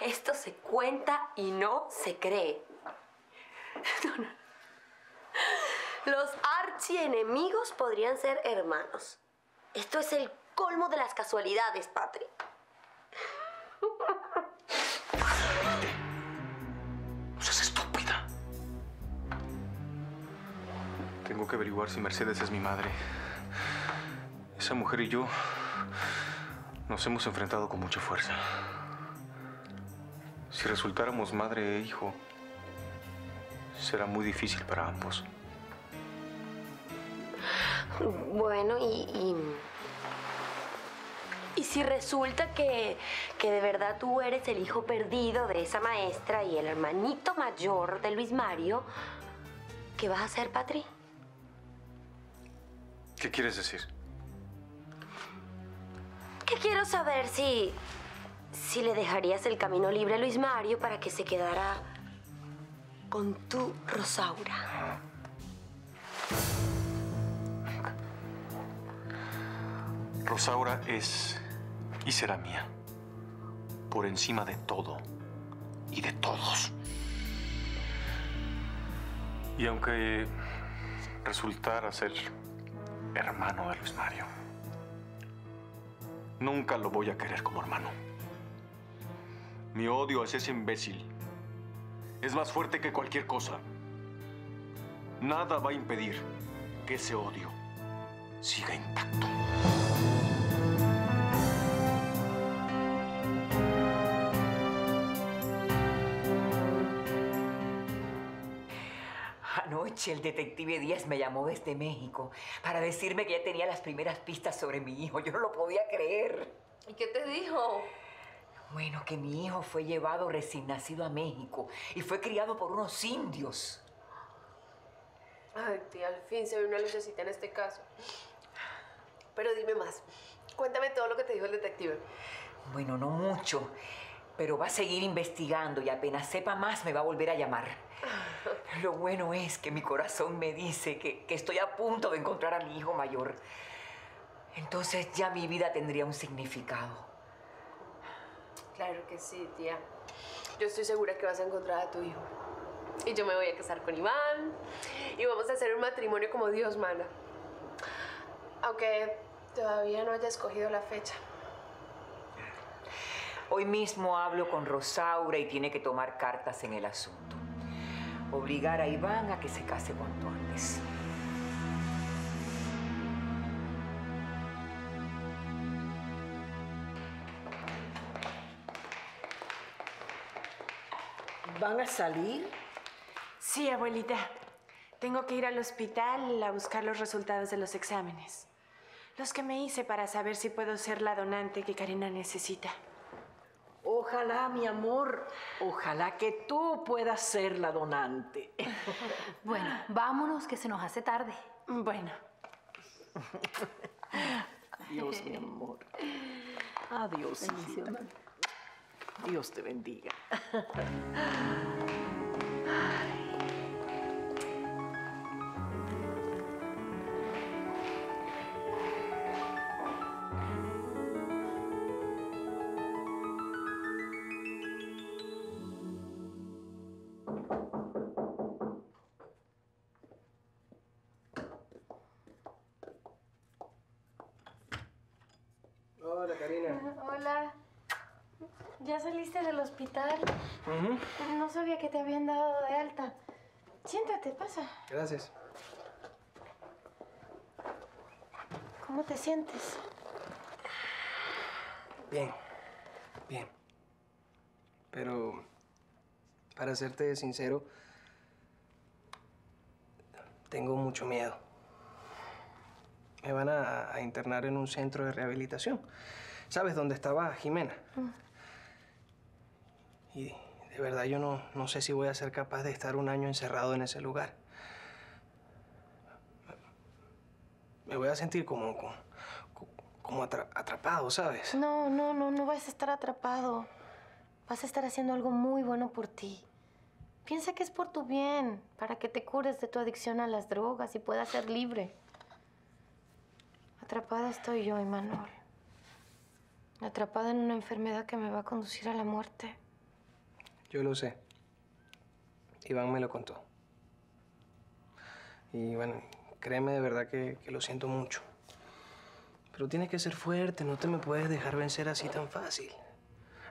Esto se cuenta y no se cree. Los archienemigos podrían ser hermanos. Esto es el colmo de las casualidades, Patri. No seas estúpida. Tengo que averiguar si Mercedes es mi madre. Esa mujer y yo nos hemos enfrentado con mucha fuerza. Si resultáramos madre e hijo, será muy difícil para ambos. Bueno, y, y, y si resulta que, que de verdad tú eres el hijo perdido de esa maestra y el hermanito mayor de Luis Mario, ¿qué vas a hacer, Patri? ¿Qué quieres decir? Quiero saber si, si le dejarías el camino libre a Luis Mario para que se quedara con tu Rosaura. Rosaura es y será mía. Por encima de todo y de todos. Y aunque resultara ser hermano de Luis Mario, nunca lo voy a querer como hermano. Mi odio hacia ese imbécil es más fuerte que cualquier cosa. Nada va a impedir que ese odio siga intacto. Anoche el detective Díaz me llamó desde México para decirme que ya tenía las primeras pistas sobre mi hijo. Yo no lo podía creer. ¿Y qué te dijo? Bueno, que mi hijo fue llevado recién nacido a México y fue criado por unos indios. Ay, tía, al fin se ve una lucecita en este caso. Pero dime más. Cuéntame todo lo que te dijo el detective. Bueno, no mucho, pero va a seguir investigando y apenas sepa más me va a volver a llamar. Lo bueno es que mi corazón me dice que, que estoy a punto de encontrar a mi hijo mayor. Entonces ya mi vida tendría un significado. Claro que sí, tía. Yo estoy segura que vas a encontrar a tu hijo. Y yo me voy a casar con Iván. Y vamos a hacer un matrimonio como Dios manda. Aunque todavía no haya escogido la fecha. Hoy mismo hablo con Rosaura y tiene que tomar cartas en el asunto. Obligar a Iván a que se case cuanto antes. ¿Van a salir? Sí, abuelita. Tengo que ir al hospital a buscar los resultados de los exámenes. Los que me hice para saber si puedo ser la donante que Karina necesita. Ojalá, mi amor, ojalá que tú puedas ser la donante. Bueno, vámonos que se nos hace tarde. Bueno. Adiós, mi amor. Adiós. Dios te bendiga. Hola, Karina. Hola. ¿Ya saliste del hospital? No sabía que te habían dado de alta. Siéntate, pasa. Gracias. ¿Cómo te sientes? Bien, bien. Pero, para serte sincero, tengo mucho miedo. Me van a, a internar en un centro de rehabilitación. ¿Sabes dónde estaba Jimena? Y de verdad yo no, no sé si voy a ser capaz de estar un año encerrado en ese lugar. Me voy a sentir como, como, como atra- atrapado, ¿sabes? No, no, no, no vas a estar atrapado. Vas a estar haciendo algo muy bueno por ti. Piensa que es por tu bien, para que te cures de tu adicción a las drogas y puedas ser libre. Atrapada estoy yo, Emanuel. Atrapada en una enfermedad que me va a conducir a la muerte. Yo lo sé. Iván me lo contó. Y bueno, créeme de verdad que, que lo siento mucho. Pero tienes que ser fuerte, no te me puedes dejar vencer así tan fácil.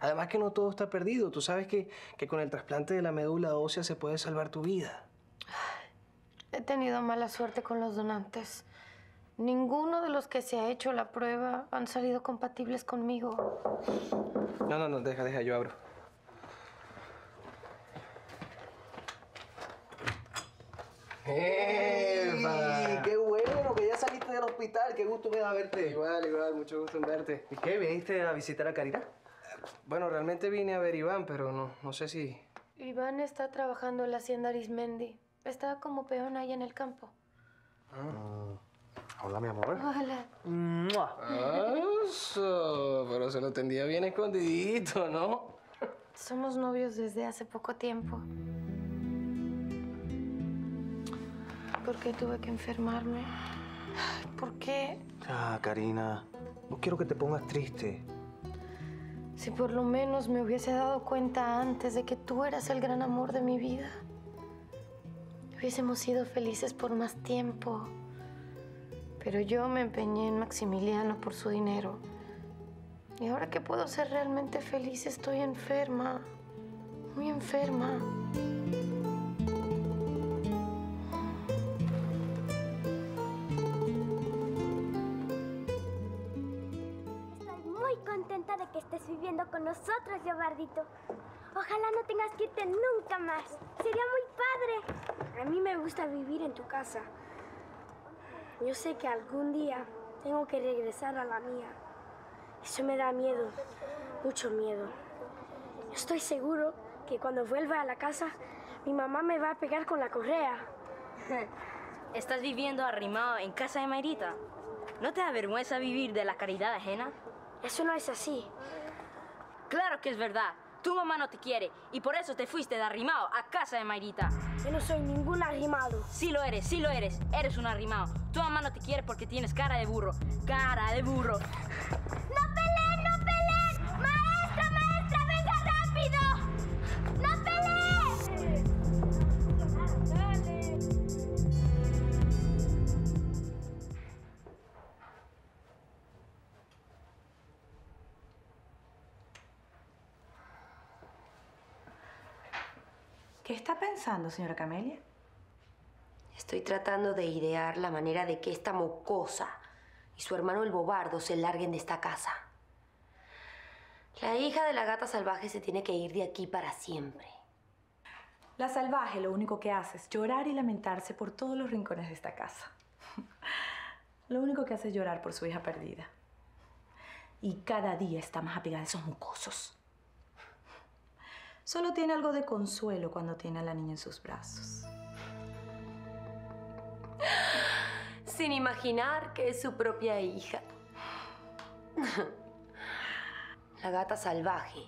Además que no todo está perdido. Tú sabes que, que con el trasplante de la médula ósea se puede salvar tu vida. He tenido mala suerte con los donantes. Ninguno de los que se ha hecho la prueba han salido compatibles conmigo. No, no, no, deja, deja, yo abro. ¡Eva! ¡Qué bueno que ya saliste del hospital! ¡Qué gusto me da verte! Igual, igual, mucho gusto en verte. ¿Y qué? ¿Viniste a visitar a Karina? Bueno, realmente vine a ver a Iván, pero no, no sé si... Iván está trabajando en la hacienda Arismendi. Está como peón ahí en el campo. Hola, mi amor. Hola. Eso, pero se lo tendía bien escondidito, ¿no? Somos novios desde hace poco tiempo. ¿Por qué tuve que enfermarme? ¿Por qué? Ah, Karina, no quiero que te pongas triste. Si por lo menos me hubiese dado cuenta antes de que tú eras el gran amor de mi vida. Hubiésemos sido felices por más tiempo. Pero yo me empeñé en Maximiliano por su dinero. Y ahora que puedo ser realmente feliz, estoy enferma. Muy enferma. Estoy muy contenta de que estés viviendo con nosotros, Giovardito. Ojalá no tengas que irte nunca más. Sería muy padre. A mí me gusta vivir en tu casa. Yo sé que algún día tengo que regresar a la mía. Eso me da miedo, mucho miedo. Estoy seguro que cuando vuelva a la casa, mi mamá me va a pegar con la correa. ¿Estás viviendo arrimado en casa de Mayrita? ¿No te da vergüenza vivir de la caridad ajena? Eso no es así. Claro que es verdad. Tu mamá no te quiere y por eso te fuiste de arrimado a casa de Mayrita. Yo no soy ningún arrimado. Sí lo eres, sí lo eres. Eres un arrimado. Tu mamá no te quiere porque tienes cara de burro. Cara de burro. ¡No pensando, señora Camelia? Estoy tratando de idear la manera de que esta mocosa y su hermano el bobardo se larguen de esta casa. La hija de la gata salvaje se tiene que ir de aquí para siempre. La salvaje lo único que hace es llorar y lamentarse por todos los rincones de esta casa. Lo único que hace es llorar por su hija perdida. Y cada día está más apegada a esos mocosos. Solo tiene algo de consuelo cuando tiene a la niña en sus brazos. Sin imaginar que es su propia hija. La gata salvaje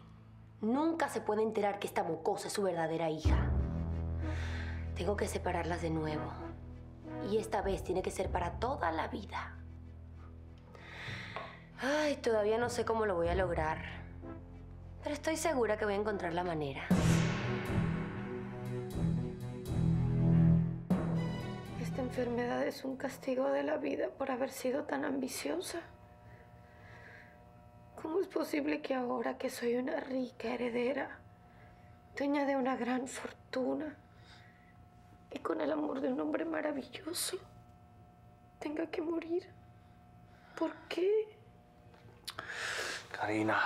nunca se puede enterar que esta mocosa es su verdadera hija. Tengo que separarlas de nuevo. Y esta vez tiene que ser para toda la vida. Ay, todavía no sé cómo lo voy a lograr. Pero estoy segura que voy a encontrar la manera. Esta enfermedad es un castigo de la vida por haber sido tan ambiciosa. ¿Cómo es posible que ahora que soy una rica heredera, dueña de una gran fortuna y con el amor de un hombre maravilloso, tenga que morir? ¿Por qué? Karina.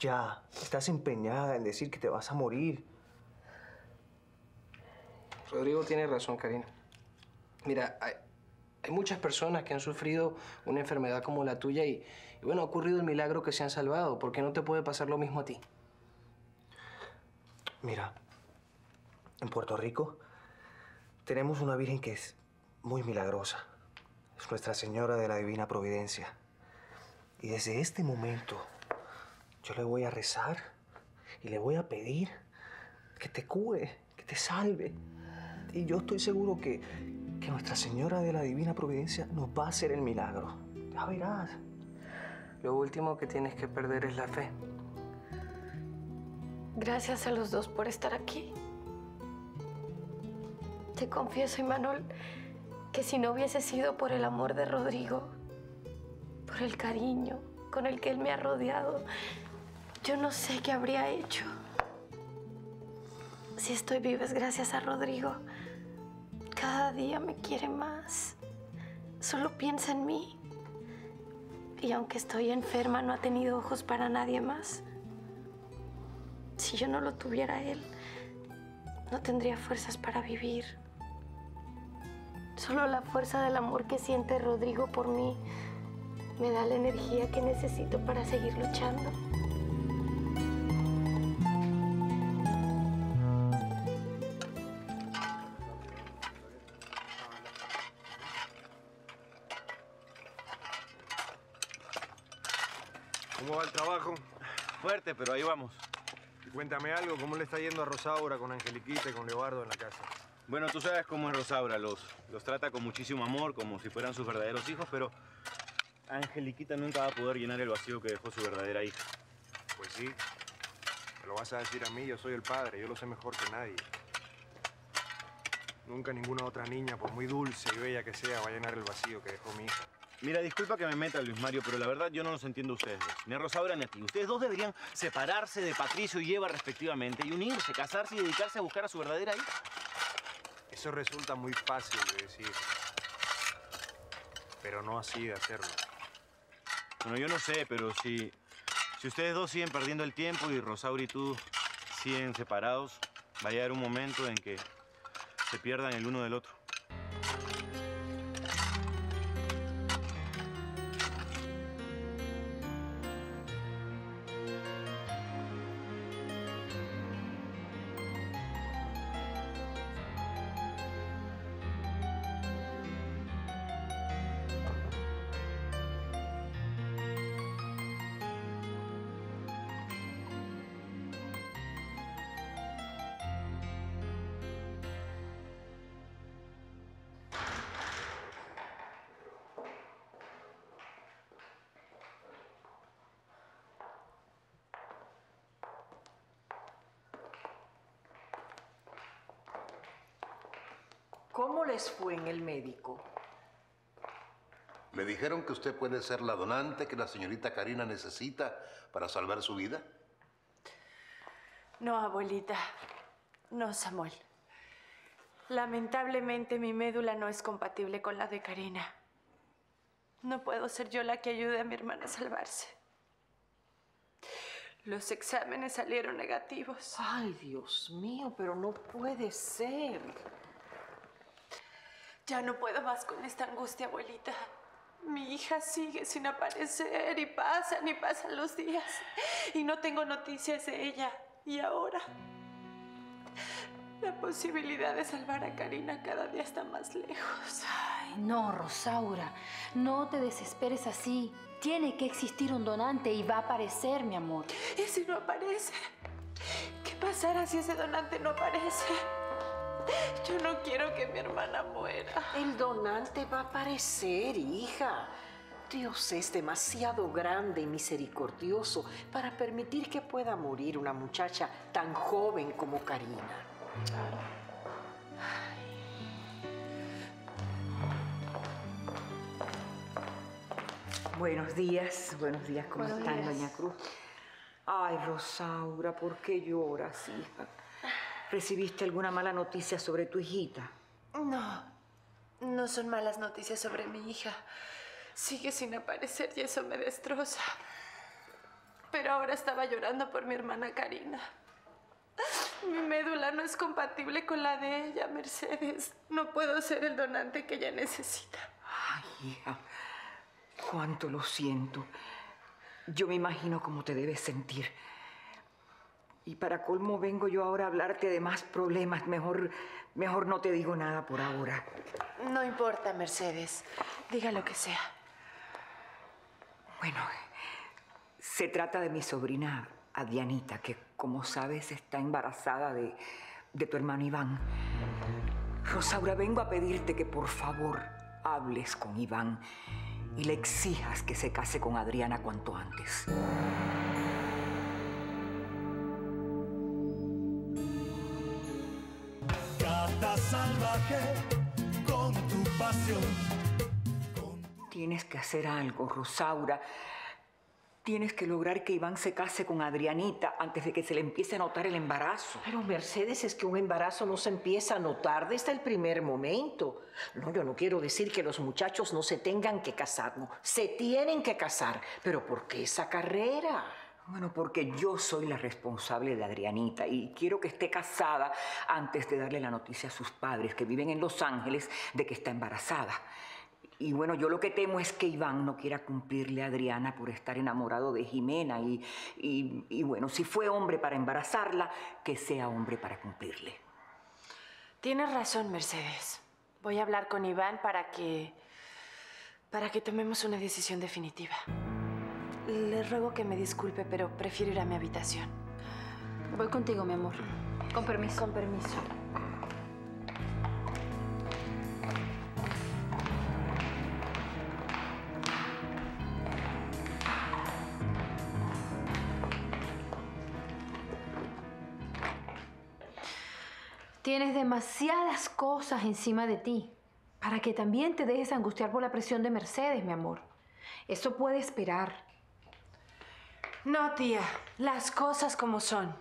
Ya, estás empeñada en decir que te vas a morir. Rodrigo tiene razón, Karina. Mira, hay, hay muchas personas que han sufrido una enfermedad como la tuya y, y, bueno, ha ocurrido el milagro que se han salvado. ¿Por qué no te puede pasar lo mismo a ti? Mira, en Puerto Rico tenemos una virgen que es muy milagrosa. Es Nuestra Señora de la Divina Providencia. Y desde este momento yo le voy a rezar y le voy a pedir que te cure, que te salve. Y yo estoy seguro que, que Nuestra Señora de la Divina Providencia nos va a hacer el milagro. Ya verás. Lo último que tienes que perder es la fe. Gracias a los dos por estar aquí. Te confieso, Imanol, que si no hubiese sido por el amor de Rodrigo, por el cariño con el que él me ha rodeado, yo no sé qué habría hecho. Si estoy viva es gracias a Rodrigo. Cada día me quiere más. Solo piensa en mí. Y aunque estoy enferma, no ha tenido ojos para nadie más. Si yo no lo tuviera él, no tendría fuerzas para vivir. Solo la fuerza del amor que siente Rodrigo por mí me da la energía que necesito para seguir luchando. Vamos. Cuéntame algo, ¿cómo le está yendo a Rosaura con Angeliquita y con Leobardo en la casa? Bueno, tú sabes cómo es Rosaura, los, los trata con muchísimo amor, como si fueran sus verdaderos hijos, pero Angeliquita nunca va a poder llenar el vacío que dejó su verdadera hija. Pues sí. Me lo vas a decir a mí, yo soy el padre, yo lo sé mejor que nadie. Nunca ninguna otra niña, por muy dulce y bella que sea, va a llenar el vacío que dejó mi hija. Mira, disculpa que me meta, Luis Mario, pero la verdad yo no los entiendo a ustedes dos. Ni a Rosaura ni a ti. Ustedes dos deberían separarse de Patricio y Eva respectivamente y unirse, casarse y dedicarse a buscar a su verdadera hija. Eso resulta muy fácil de decir. Pero no así de hacerlo. Bueno, yo no sé, pero si, si ustedes dos siguen perdiendo el tiempo y Rosaura y tú siguen separados, va a llegar un momento en que se pierdan el uno del otro. Que usted puede ser la donante que la señorita Karina necesita para salvar su vida? No, abuelita. No, Samuel. Lamentablemente mi médula no es compatible con la de Karina. No puedo ser yo la que ayude a mi hermana a salvarse. Los exámenes salieron negativos. Ay, Dios mío, pero no puede ser. Ya no puedo más con esta angustia, abuelita. Mi hija sigue sin aparecer y pasan y pasan los días y no tengo noticias de ella. Y ahora, la posibilidad de salvar a Karina cada día está más lejos. Ay, no, Rosaura, no te desesperes así. Tiene que existir un donante y va a aparecer, mi amor. ¿Y si no aparece? ¿Qué pasará si ese donante no aparece? Yo no quiero que mi hermana muera. El donante va a aparecer, hija. Dios es demasiado grande y misericordioso para permitir que pueda morir una muchacha tan joven como Karina. Buenos días, buenos días, ¿cómo Buenos están, días. doña Cruz? Ay, Rosaura, ¿por qué lloras, hija? ¿Recibiste alguna mala noticia sobre tu hijita? No, no son malas noticias sobre mi hija. Sigue sin aparecer y eso me destroza. Pero ahora estaba llorando por mi hermana Karina. Mi médula no es compatible con la de ella, Mercedes. No puedo ser el donante que ella necesita. Ay, hija, cuánto lo siento. Yo me imagino cómo te debes sentir. Y para colmo vengo yo ahora a hablarte de más problemas. Mejor, mejor no te digo nada por ahora. No importa, Mercedes. Diga lo que sea. Bueno, se trata de mi sobrina Adianita, que como sabes está embarazada de, de tu hermano Iván. Rosaura, vengo a pedirte que por favor hables con Iván y le exijas que se case con Adriana cuanto antes. Salvaje con tu pasión. Tienes que hacer algo, Rosaura. Tienes que lograr que Iván se case con Adrianita antes de que se le empiece a notar el embarazo. Pero Mercedes, es que un embarazo no se empieza a notar desde el primer momento. No, yo no quiero decir que los muchachos no se tengan que casar, no. Se tienen que casar. Pero ¿por qué esa carrera? Bueno, porque yo soy la responsable de Adrianita y quiero que esté casada antes de darle la noticia a sus padres que viven en Los Ángeles de que está embarazada. Y bueno, yo lo que temo es que Iván no quiera cumplirle a Adriana por estar enamorado de Jimena. Y, y, y bueno, si fue hombre para embarazarla, que sea hombre para cumplirle. Tienes razón, Mercedes. Voy a hablar con Iván para que. para que tomemos una decisión definitiva. Le ruego que me disculpe, pero prefiero ir a mi habitación. Voy contigo, mi amor. Con permiso. Con permiso. Tienes demasiadas cosas encima de ti para que también te dejes angustiar por la presión de Mercedes, mi amor. Eso puede esperar. No, tía. Las cosas como son.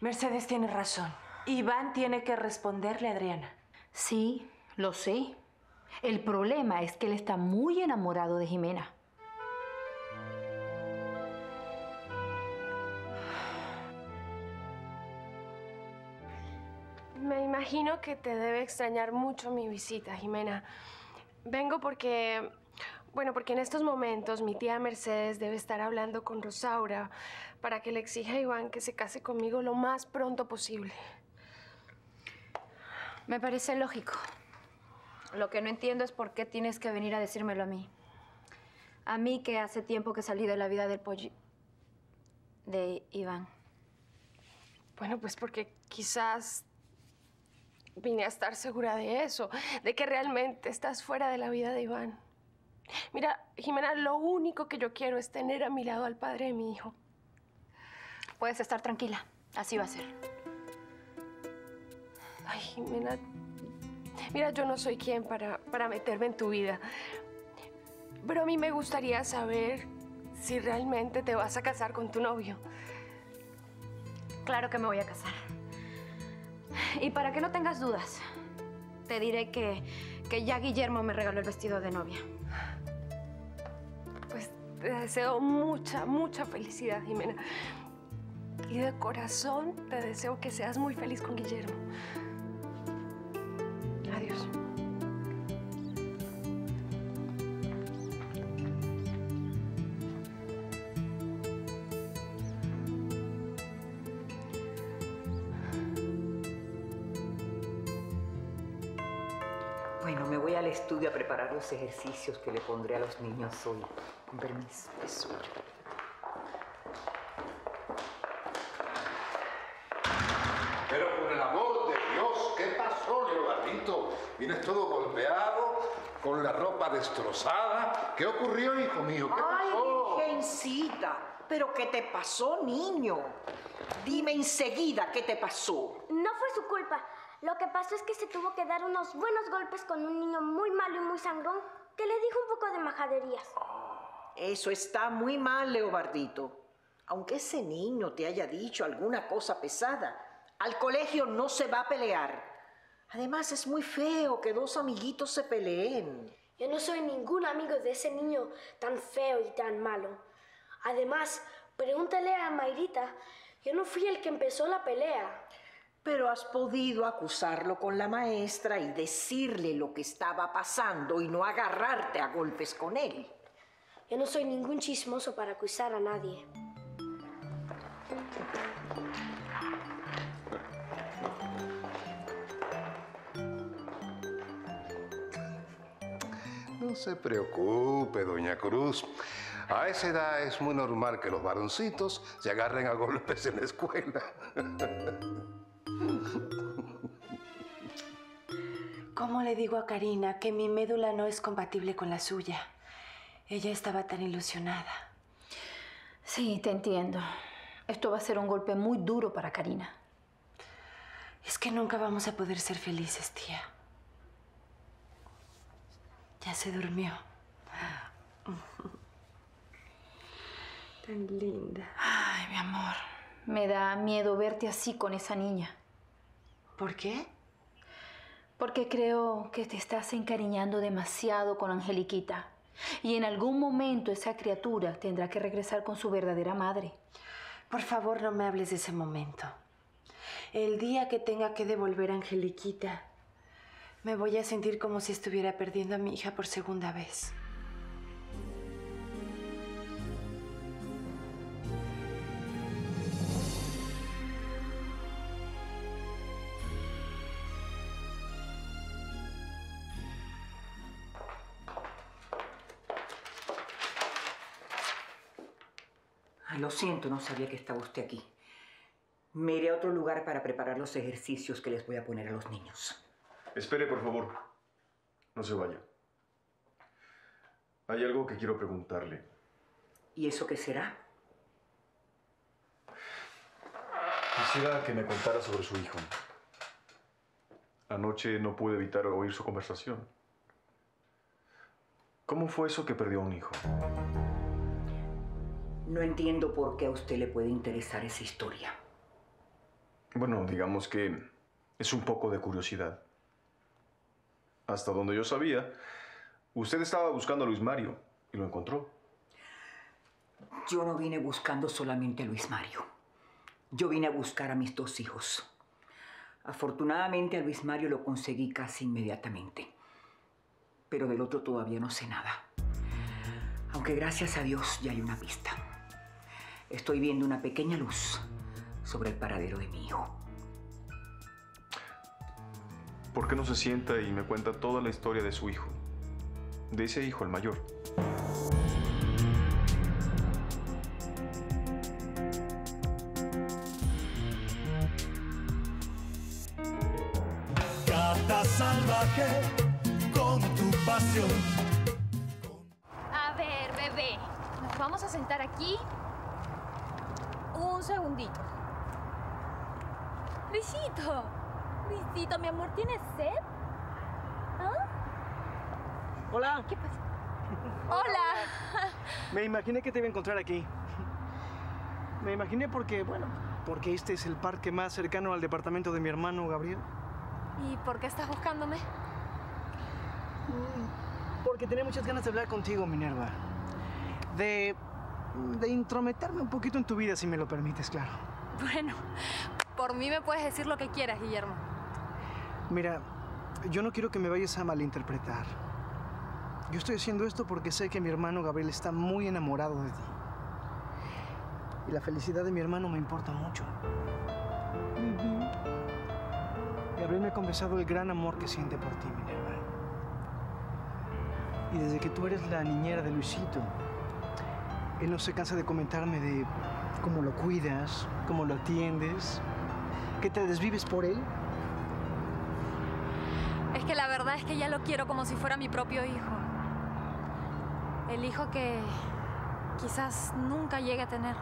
Mercedes tiene razón. Iván tiene que responderle a Adriana. Sí, lo sé. El problema es que él está muy enamorado de Jimena. Me imagino que te debe extrañar mucho mi visita, Jimena. Vengo porque, bueno, porque en estos momentos mi tía Mercedes debe estar hablando con Rosaura para que le exija a Iván que se case conmigo lo más pronto posible. Me parece lógico. Lo que no entiendo es por qué tienes que venir a decírmelo a mí. A mí que hace tiempo que salí de la vida del pollo... de Iván. Bueno, pues porque quizás vine a estar segura de eso, de que realmente estás fuera de la vida de Iván. Mira, Jimena, lo único que yo quiero es tener a mi lado al padre de mi hijo. Puedes estar tranquila. Así va a ser. Ay, Jimena, mira, yo no soy quien para, para meterme en tu vida. Pero a mí me gustaría saber si realmente te vas a casar con tu novio. Claro que me voy a casar. Y para que no tengas dudas, te diré que, que ya Guillermo me regaló el vestido de novia. Te deseo mucha, mucha felicidad, Jimena. Y de corazón te deseo que seas muy feliz con Guillermo. Adiós. Los ejercicios que le pondré a los niños hoy. Con permiso. Eso. Pero por el amor de Dios, ¿qué pasó, Leonardito? Vienes todo golpeado, con la ropa destrozada. ¿Qué ocurrió, hijo mío? ¿Qué pasó? Ay, Virgencita, ¿pero qué te pasó, niño? Dime enseguida qué te pasó. No fue su culpa. Lo que pasó es que se tuvo que dar unos buenos golpes con un niño muy malo y muy sangrón que le dijo un poco de majaderías. Eso está muy mal, Leobardito. Aunque ese niño te haya dicho alguna cosa pesada, al colegio no se va a pelear. Además, es muy feo que dos amiguitos se peleen. Yo no soy ningún amigo de ese niño tan feo y tan malo. Además, pregúntale a Mayrita. Yo no fui el que empezó la pelea. Pero has podido acusarlo con la maestra y decirle lo que estaba pasando y no agarrarte a golpes con él. Yo no soy ningún chismoso para acusar a nadie. No se preocupe, doña Cruz. A esa edad es muy normal que los varoncitos se agarren a golpes en la escuela. ¿Cómo le digo a Karina que mi médula no es compatible con la suya? Ella estaba tan ilusionada. Sí, te entiendo. Esto va a ser un golpe muy duro para Karina. Es que nunca vamos a poder ser felices, tía. Ya se durmió. Tan linda. Ay, mi amor. Me da miedo verte así con esa niña. ¿Por qué? Porque creo que te estás encariñando demasiado con Angeliquita. Y en algún momento esa criatura tendrá que regresar con su verdadera madre. Por favor, no me hables de ese momento. El día que tenga que devolver a Angeliquita, me voy a sentir como si estuviera perdiendo a mi hija por segunda vez. Siento, no sabía que estaba usted aquí. Me iré a otro lugar para preparar los ejercicios que les voy a poner a los niños. Espere, por favor. No se vaya. Hay algo que quiero preguntarle. ¿Y eso qué será? Quisiera que me contara sobre su hijo. Anoche no pude evitar oír su conversación. ¿Cómo fue eso que perdió a un hijo? No entiendo por qué a usted le puede interesar esa historia. Bueno, digamos que es un poco de curiosidad. Hasta donde yo sabía, usted estaba buscando a Luis Mario y lo encontró. Yo no vine buscando solamente a Luis Mario. Yo vine a buscar a mis dos hijos. Afortunadamente a Luis Mario lo conseguí casi inmediatamente. Pero del otro todavía no sé nada. Aunque gracias a Dios ya hay una pista. Estoy viendo una pequeña luz sobre el paradero de mi hijo. ¿Por qué no se sienta y me cuenta toda la historia de su hijo? De ese hijo, el mayor. Gata salvaje con tu pasión. A ver, bebé, nos vamos a sentar aquí un segundito. Luisito, Luisito, mi amor, ¿tienes sed? ¿Ah? Hola. ¿Qué pasa? Hola. Me imaginé que te iba a encontrar aquí. Me imaginé porque, bueno, porque este es el parque más cercano al departamento de mi hermano Gabriel. ¿Y por qué estás buscándome? Porque tenía muchas ganas de hablar contigo, Minerva. De. De intrometerme un poquito en tu vida, si me lo permites, claro. Bueno, por mí me puedes decir lo que quieras, Guillermo. Mira, yo no quiero que me vayas a malinterpretar. Yo estoy haciendo esto porque sé que mi hermano Gabriel está muy enamorado de ti. Y la felicidad de mi hermano me importa mucho. Gabriel me ha confesado el gran amor que siente por ti, Minerva. Y desde que tú eres la niñera de Luisito, él no se cansa de comentarme de cómo lo cuidas, cómo lo atiendes, que te desvives por él. Es que la verdad es que ya lo quiero como si fuera mi propio hijo. El hijo que quizás nunca llegue a tener.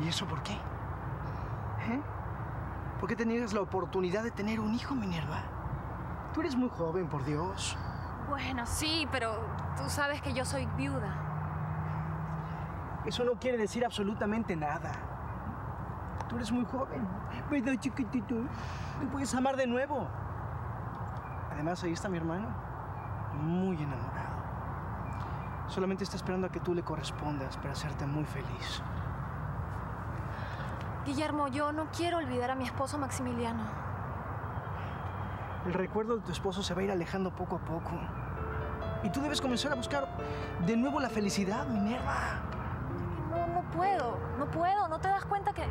¿Y eso por qué? ¿Eh? ¿Por qué te niegas la oportunidad de tener un hijo, Minerva? Tú eres muy joven, por Dios. Bueno, sí, pero tú sabes que yo soy viuda. Eso no quiere decir absolutamente nada. Tú eres muy joven. ¿Verdad, chiquitito? Me puedes amar de nuevo. Además, ahí está mi hermano. Muy enamorado. Solamente está esperando a que tú le correspondas para hacerte muy feliz. Guillermo, yo no quiero olvidar a mi esposo Maximiliano. El recuerdo de tu esposo se va a ir alejando poco a poco. Y tú debes comenzar a buscar de nuevo la felicidad, Minerva. Puedo, no puedo. ¿No te das cuenta que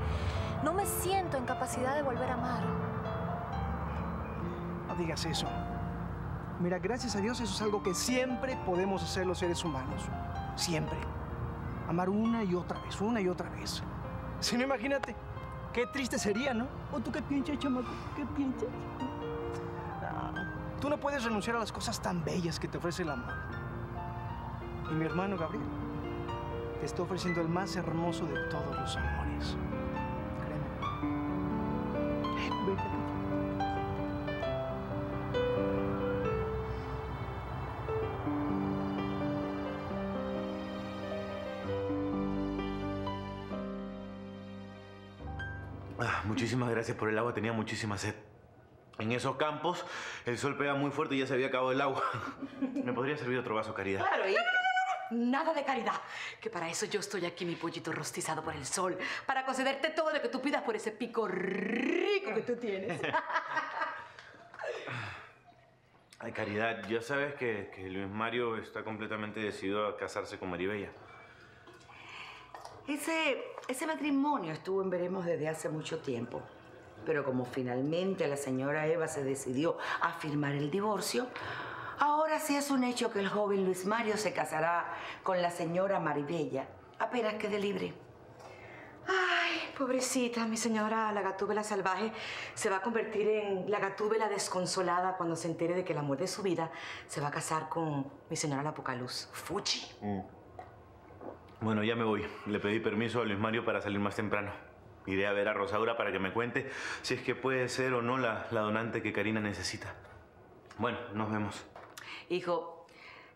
no me siento en capacidad de volver a amar? No digas eso. Mira, gracias a Dios eso es algo que siempre podemos hacer los seres humanos. Siempre. Amar una y otra vez, una y otra vez. Si no, imagínate, qué triste sería, ¿no? ¿O tú qué piensas, chamaco? ¿Qué piensas? Tú no puedes renunciar a las cosas tan bellas que te ofrece el amor. Y mi hermano Gabriel te está ofreciendo el más hermoso de todos los amores. Créeme. Ah, muchísimas gracias por el agua, tenía muchísima sed. En esos campos el sol pega muy fuerte y ya se había acabado el agua. ¿Me podría servir otro vaso, Caridad? Claro, y nada de caridad. Que para eso yo estoy aquí, mi pollito rostizado por el sol. Para concederte todo lo que tú pidas por ese pico rico que tú tienes. Ay, Caridad, ya sabes que, que Luis Mario está completamente decidido a casarse con Maribella. Ese, ese matrimonio estuvo en veremos desde hace mucho tiempo. Pero como finalmente la señora Eva se decidió a firmar el divorcio, ahora sí es un hecho que el joven Luis Mario se casará con la señora Maribella, apenas quede libre. Ay, pobrecita, mi señora, la gatúbela salvaje se va a convertir en la gatúbela desconsolada cuando se entere de que el amor de su vida se va a casar con mi señora la Pocaluz, Fuchi. Mm. Bueno, ya me voy. Le pedí permiso a Luis Mario para salir más temprano. Iré a ver a Rosaura para que me cuente si es que puede ser o no la, la donante que Karina necesita. Bueno, nos vemos. Hijo,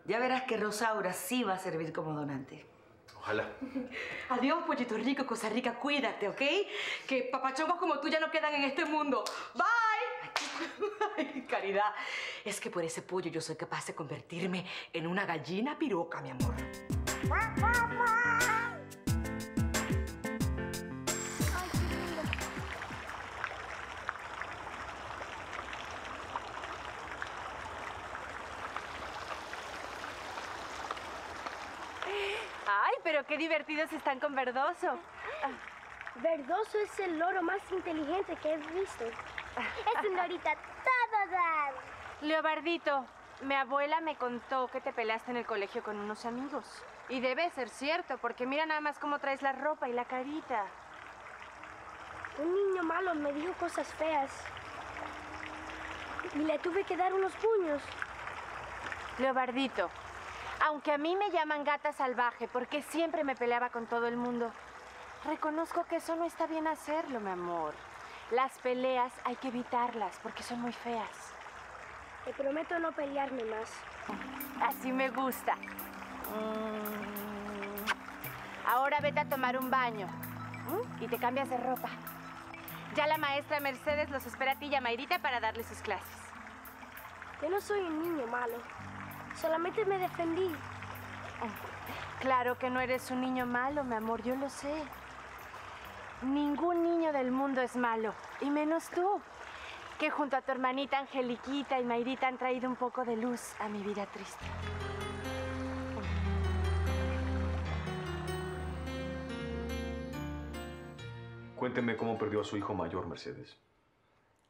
ya verás que Rosaura sí va a servir como donante. Ojalá. Adiós, pollito rico, cosa rica, cuídate, ¿ok? Que papachongos como tú ya no quedan en este mundo. Bye. Ay, caridad. Es que por ese pollo yo soy capaz de convertirme en una gallina piroca, mi amor. Pero qué divertidos están con Verdoso. Verdoso es el loro más inteligente que he visto. Es un lorita todo dar. Leobardito, mi abuela me contó que te peleaste en el colegio con unos amigos. Y debe ser cierto, porque mira nada más cómo traes la ropa y la carita. Un niño malo me dijo cosas feas. Y le tuve que dar unos puños. Leobardito, aunque a mí me llaman gata salvaje porque siempre me peleaba con todo el mundo, reconozco que eso no está bien hacerlo, mi amor. Las peleas hay que evitarlas porque son muy feas. Te prometo no pelearme más. Así me gusta. Mm. Ahora vete a tomar un baño y te cambias de ropa. Ya la maestra Mercedes los espera a ti y a Mayrita para darle sus clases. Yo no soy un niño malo. Solamente me defendí. Claro que no eres un niño malo, mi amor, yo lo sé. Ningún niño del mundo es malo, y menos tú, que junto a tu hermanita Angeliquita y Mayrita han traído un poco de luz a mi vida triste. Cuénteme cómo perdió a su hijo mayor, Mercedes.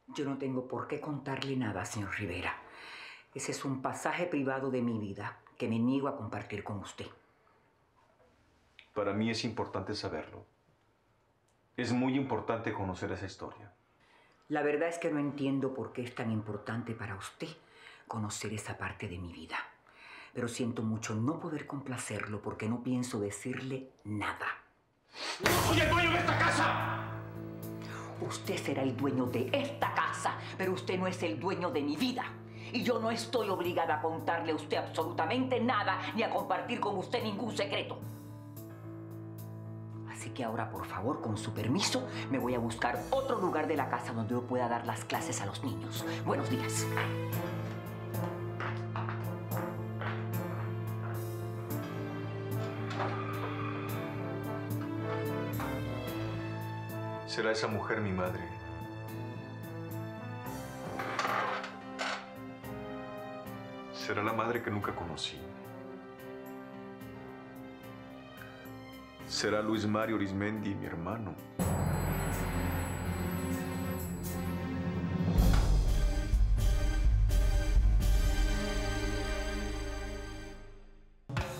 Yo no tengo por qué contarle nada, señor Rivera. Ese es un pasaje privado de mi vida que me niego a compartir con usted. Para mí es importante saberlo. Es muy importante conocer esa historia. La verdad es que no entiendo por qué es tan importante para usted conocer esa parte de mi vida. Pero siento mucho no poder complacerlo porque no pienso decirle nada. ¡No soy el dueño de esta casa! Usted será el dueño de esta casa, pero usted no es el dueño de mi vida. Y yo no estoy obligada a contarle a usted absolutamente nada ni a compartir con usted ningún secreto. Así que ahora, por favor, con su permiso, me voy a buscar otro lugar de la casa donde yo pueda dar las clases a los niños. Buenos días. ¿Será esa mujer mi madre? ¿Será la madre que nunca conocí? ¿Será Luis Mario Arismendi mi hermano?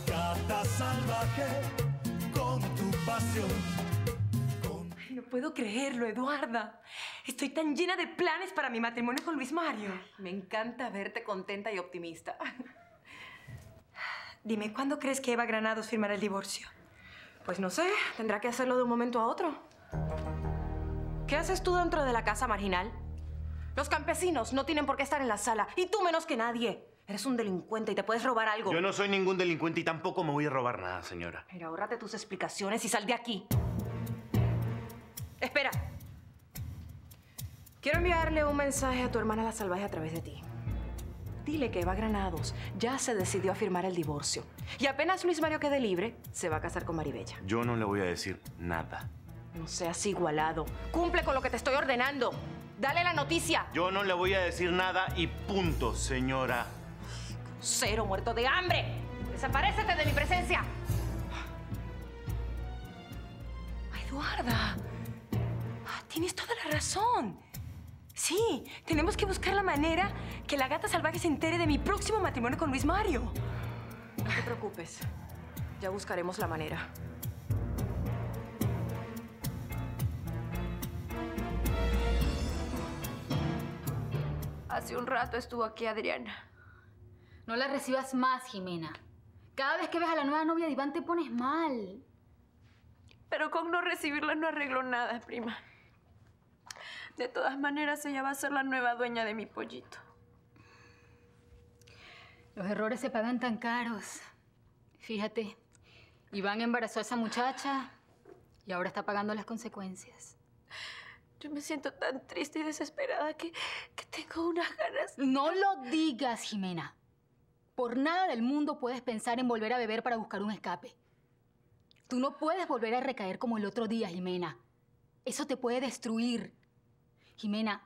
Gata salvaje con tu pasión. Ay, No puedo creerlo, Eduarda. Estoy tan llena de planes para mi matrimonio con Luis Mario. Me encanta verte contenta y optimista. Dime, ¿cuándo crees que Eva Granados firmará el divorcio? Pues no sé, tendrá que hacerlo de un momento a otro. ¿Qué haces tú dentro de la casa marginal? Los campesinos no tienen por qué estar en la sala, y tú menos que nadie. Eres un delincuente y te puedes robar algo. Yo no soy ningún delincuente y tampoco me voy a robar nada, señora. Pero ahórrate tus explicaciones y sal de aquí. Espera. Quiero enviarle un mensaje a tu hermana la salvaje a través de ti. Dile que Eva Granados ya se decidió a firmar el divorcio. Y apenas Luis Mario quede libre, se va a casar con Maribella. Yo no le voy a decir nada. No seas igualado. Cumple con lo que te estoy ordenando. Dale la noticia. Yo no le voy a decir nada y punto, señora. Cero muerto de hambre. Desaparécete de mi presencia. Eduarda. Ah, Tienes toda la razón. Sí, tenemos que buscar la manera que la gata salvaje se entere de mi próximo matrimonio con Luis Mario. No te preocupes. Ya buscaremos la manera. Hace un rato estuvo aquí Adriana. No la recibas más, Jimena. Cada vez que ves a la nueva novia de Iván te pones mal. Pero con no recibirla no arreglo nada, prima. De todas maneras, ella va a ser la nueva dueña de mi pollito. Los errores se pagan tan caros. Fíjate, Iván embarazó a esa muchacha y ahora está pagando las consecuencias. Yo me siento tan triste y desesperada que, que tengo unas ganas. No lo digas, Jimena. Por nada del mundo puedes pensar en volver a beber para buscar un escape. Tú no puedes volver a recaer como el otro día, Jimena. Eso te puede destruir. Jimena,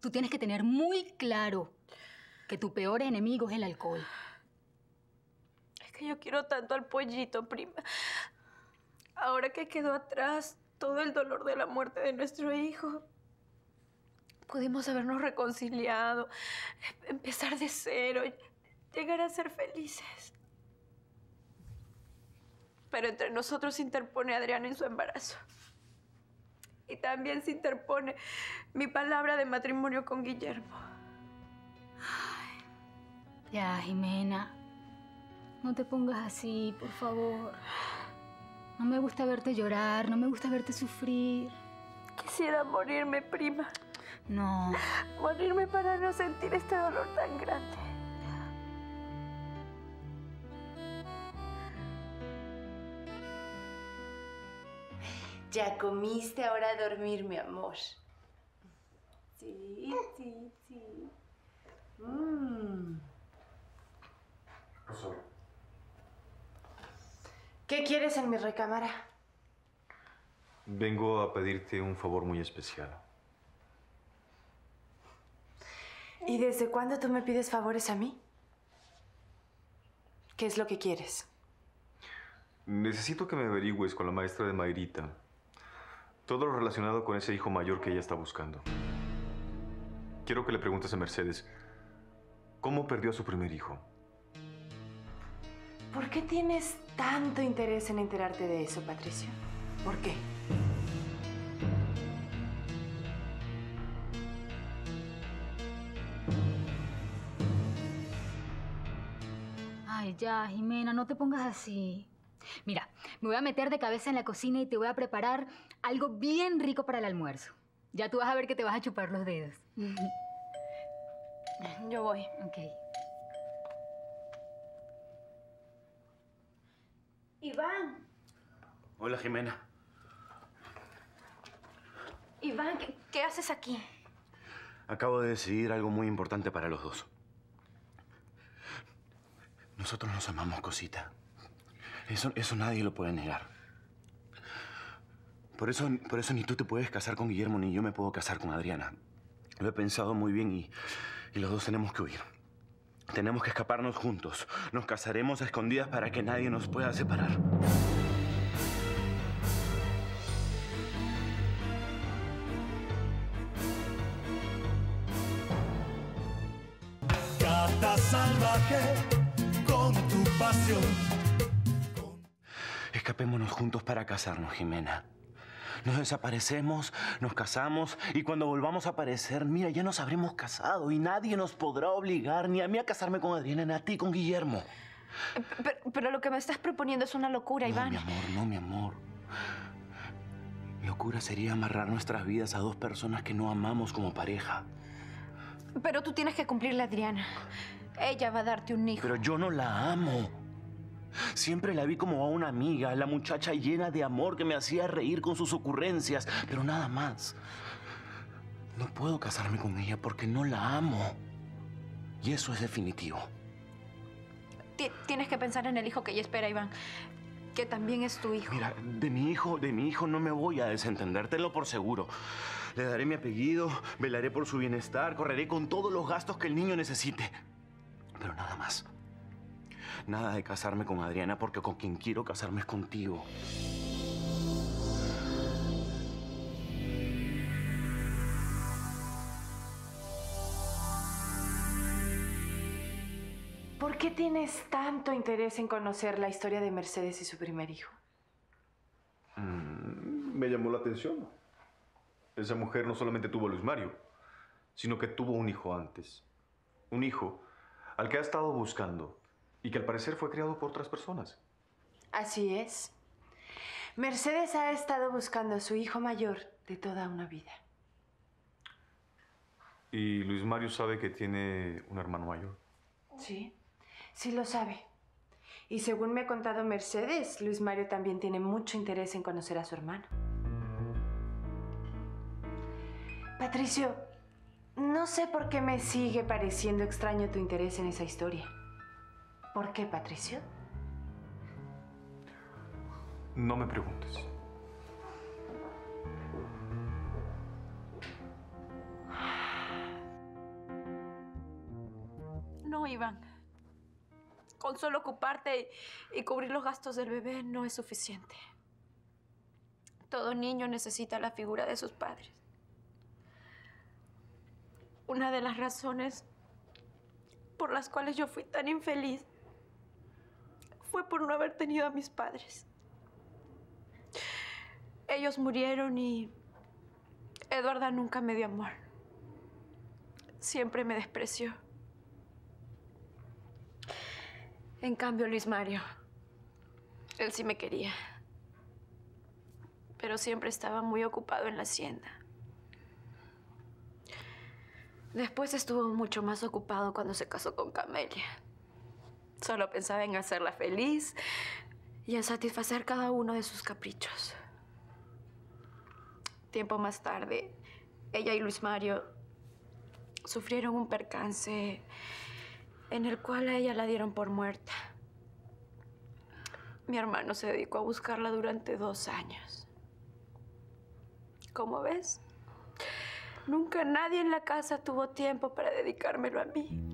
tú tienes que tener muy claro que tu peor enemigo es el alcohol. Es que yo quiero tanto al pollito, prima. Ahora que quedó atrás todo el dolor de la muerte de nuestro hijo, pudimos habernos reconciliado, empezar de cero, llegar a ser felices. Pero entre nosotros interpone Adrián en su embarazo. Y también se interpone mi palabra de matrimonio con Guillermo. Ya, Jimena. No te pongas así, por favor. No me gusta verte llorar, no me gusta verte sufrir. Quisiera morirme, prima. No. Morirme para no sentir este dolor tan grande. Ya comiste, ahora a dormir, mi amor. Sí, sí, sí. Mm. ¿Qué quieres en mi recámara? Vengo a pedirte un favor muy especial. ¿Y desde cuándo tú me pides favores a mí? ¿Qué es lo que quieres? Necesito que me averigües con la maestra de Mayrita todo lo relacionado con ese hijo mayor que ella está buscando. Quiero que le preguntes a Mercedes cómo perdió a su primer hijo. ¿Por qué tienes tanto interés en enterarte de eso, Patricio? ¿Por qué? Ay, ya, Jimena, no te pongas así. Mira, me voy a meter de cabeza en la cocina y te voy a preparar algo bien rico para el almuerzo. Ya tú vas a ver que te vas a chupar los dedos. Yo voy. Ok. Iván, Hola, Jimena. Iván, ¿qué, qué haces aquí? Acabo de decidir algo muy importante para los dos. Nosotros nos amamos, cosita. Eso, eso nadie lo puede negar. Por eso, por eso ni tú te puedes casar con Guillermo ni yo me puedo casar con Adriana. Lo he pensado muy bien y, y los dos tenemos que huir. Tenemos que escaparnos juntos. Nos casaremos a escondidas para que nadie nos pueda separar. Gata salvaje con tu pasión. Escapémonos juntos para casarnos, Jimena. Nos desaparecemos, nos casamos y cuando volvamos a aparecer, mira, ya nos habremos casado y nadie nos podrá obligar ni a mí a casarme con Adriana ni a ti con Guillermo. Pero, pero lo que me estás proponiendo es una locura, No, Iván. mi amor, no, mi amor. Locura sería amarrar nuestras vidas a dos personas que no amamos como pareja. Pero tú tienes que cumplirle a Adriana. Ella va a darte un hijo. Pero yo no la amo. Siempre la vi como a una amiga, la muchacha llena de amor que me hacía reír con sus ocurrencias, pero nada más. No puedo casarme con ella porque no la amo. Y eso es definitivo. Ti- Tienes que pensar en el hijo que ella espera, Iván. Que también es tu hijo. Mira, de mi hijo, de mi hijo no me voy a desentender, tenlo por seguro. Le daré mi apellido, velaré por su bienestar, correré con todos los gastos que el niño necesite. Pero nada más. Nada de casarme con Adriana porque con quien quiero casarme es contigo. ¿Por qué tienes tanto interés en conocer la historia de Mercedes y su primer hijo? Mm, me llamó la atención. Esa mujer no solamente tuvo a Luis Mario, sino que tuvo un hijo antes. Un hijo al que ha estado buscando y que al parecer fue criado por otras personas. Así es. Mercedes ha estado buscando a su hijo mayor de toda una vida. Y Luis Mario sabe que tiene un hermano mayor. Sí, sí lo sabe. Y según me ha contado Mercedes, Luis Mario también tiene mucho interés en conocer a su hermano. Patricio, no sé por qué me sigue pareciendo extraño tu interés en esa historia. ¿Por qué, Patricio? No me preguntes. No, Iván. Con solo ocuparte y, y cubrir los gastos del bebé no es suficiente. Todo niño necesita la figura de sus padres. Una de las razones por las cuales yo fui tan infeliz fue por no haber tenido a mis padres. Ellos murieron y Eduarda nunca me dio amor. Siempre me despreció. En cambio, Luis Mario, él sí me quería. Pero siempre estaba muy ocupado en la hacienda. Después estuvo mucho más ocupado cuando se casó con Camelia. Solo pensaba en hacerla feliz y en satisfacer cada uno de sus caprichos. Tiempo más tarde, ella y Luis Mario sufrieron un percance en el cual a ella la dieron por muerta. Mi hermano se dedicó a buscarla durante dos años. Como ves, nunca nadie en la casa tuvo tiempo para dedicármelo a mí.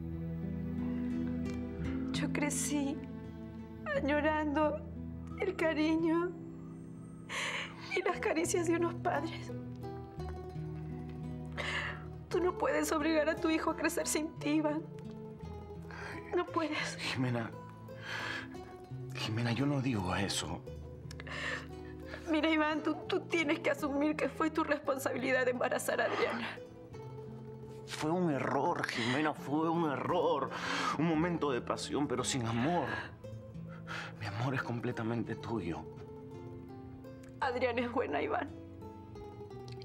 Yo crecí añorando el cariño y las caricias de unos padres. Tú no puedes obligar a tu hijo a crecer sin ti, Iván. No puedes. Jimena. Jimena, yo no digo eso. Mira, Iván, tú, tú tienes que asumir que fue tu responsabilidad embarazar a Adriana. Fue un error, Jimena, fue un error. Un momento de pasión, pero sin amor. Mi amor es completamente tuyo. Adriana es buena, Iván.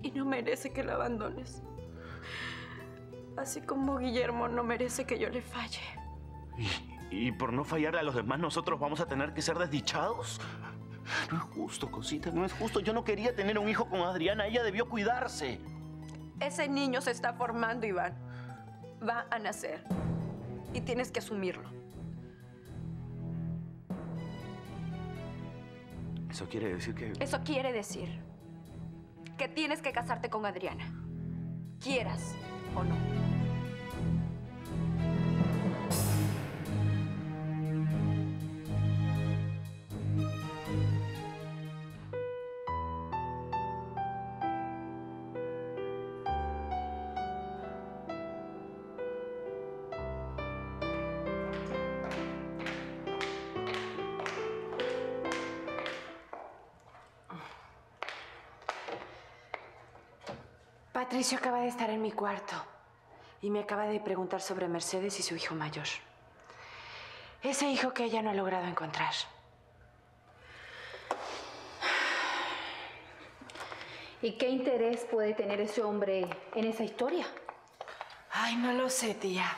Y no merece que la abandones. Así como Guillermo no merece que yo le falle. Y por no fallar a los demás, nosotros vamos a tener que ser desdichados. No es justo, cosita, no es justo. Yo no quería tener un hijo con Adriana, ella debió cuidarse. Ese niño se está formando, Iván. Va a nacer. Y tienes que asumirlo. Eso quiere decir que... Eso quiere decir que tienes que casarte con Adriana. Quieras o no. Patricio acaba de estar en mi cuarto y me acaba de preguntar sobre Mercedes y su hijo mayor. Ese hijo que ella no ha logrado encontrar. ¿Y qué interés puede tener ese hombre en esa historia? Ay, no lo sé, tía.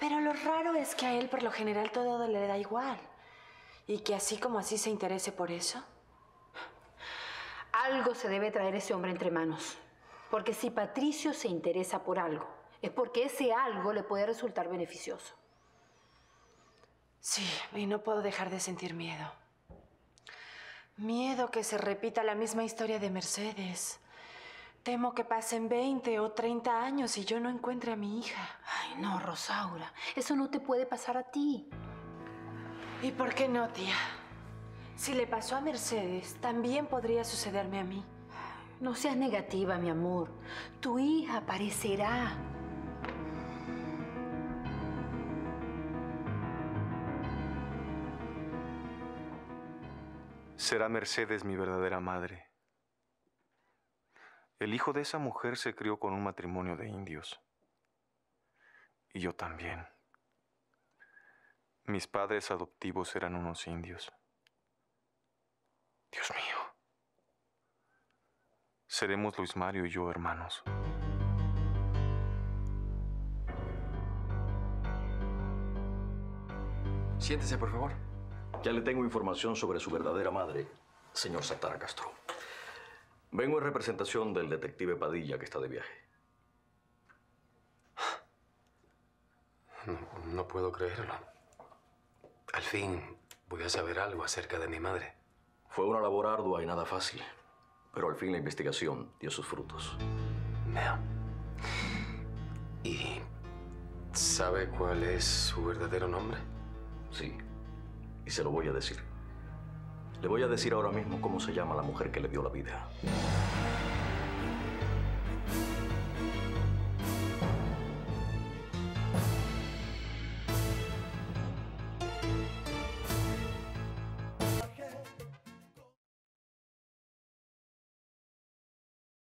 Pero lo raro es que a él por lo general todo le da igual. Y que así como así se interese por eso. Algo se debe traer ese hombre entre manos. Porque si Patricio se interesa por algo, es porque ese algo le puede resultar beneficioso. Sí, y no puedo dejar de sentir miedo. Miedo que se repita la misma historia de Mercedes. Temo que pasen 20 o 30 años y yo no encuentre a mi hija. Ay, no, Rosaura. Eso no te puede pasar a ti. ¿Y por qué no, tía? Si le pasó a Mercedes, también podría sucederme a mí. No seas negativa, mi amor. Tu hija aparecerá. Será Mercedes mi verdadera madre. El hijo de esa mujer se crió con un matrimonio de indios. Y yo también. Mis padres adoptivos eran unos indios. Dios mío. Seremos Luis Mario y yo hermanos. Siéntese, por favor. Ya le tengo información sobre su verdadera madre, señor Santana Castro. Vengo en representación del detective Padilla que está de viaje. No, no puedo creerlo. Al fin voy a saber algo acerca de mi madre. Fue una labor ardua y nada fácil, pero al fin la investigación dio sus frutos. Veo. ¿Y sabe cuál es su verdadero nombre? Sí, y se lo voy a decir. Le voy a decir ahora mismo cómo se llama la mujer que le dio la vida.